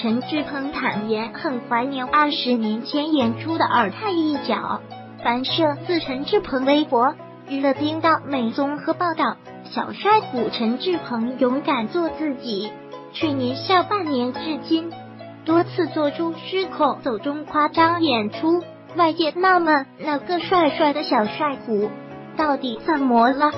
陈志朋坦言很怀念二十年前演出的尔泰一角。凡摄自陈志朋微博，娱乐频道美综合报道，小帅虎陈志朋勇敢做自己。去年下半年至今，多次做出失控走中夸张演出，外界纳闷那个帅帅的小帅虎到底怎么了？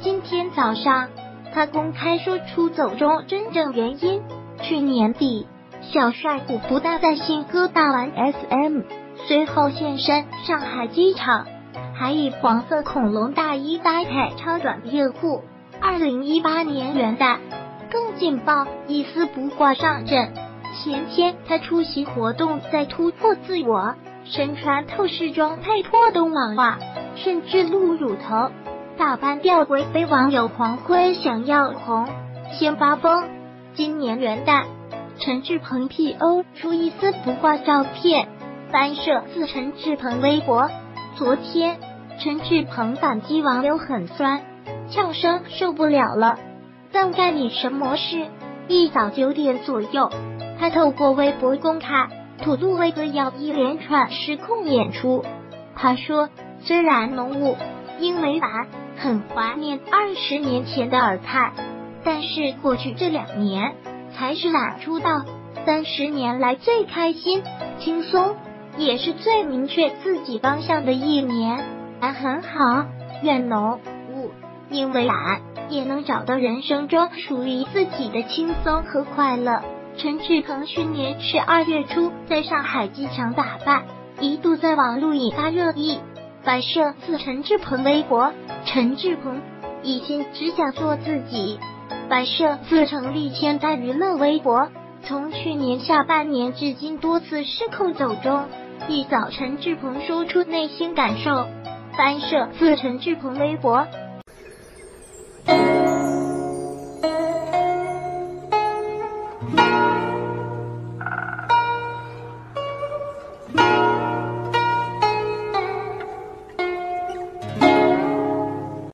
今天早上，他公开说出走中真正原因。去年底，小帅虎不但在新歌大玩 SM。随后现身上海机场，还以黄色恐龙大衣搭配超短热裤。二零一八年元旦更劲爆，一丝不挂上阵。前天他出席活动，在突破自我，身穿透视装配破洞网袜，甚至露乳头，打扮吊诡，被网友黄辉想要红先发疯。今年元旦，陈志朋 P.O 出一丝不挂照片。翻摄自陈志朋微博，昨天陈志朋反击网友很酸，呛声受不了了，但干你什么事？一早九点左右，他透过微博公开吐露为歌谣一连串失控演出。他说，虽然浓雾因为懒，很怀念二十年前的尔泰，但是过去这两年才是懒出道三十年来最开心、轻松。也是最明确自己方向的一年，还很好。愿浓雾因为懒，也能找到人生中属于自己的轻松和快乐。陈志朋去年十二月初在上海机场打扮，一度在网络引发热议。反摄自陈志朋微博，陈志朋一心只想做自己。白社自成立千代娱乐微博，从去年下半年至今多次失控走中。一早陈志朋说出内心感受，白社自陈志朋微博。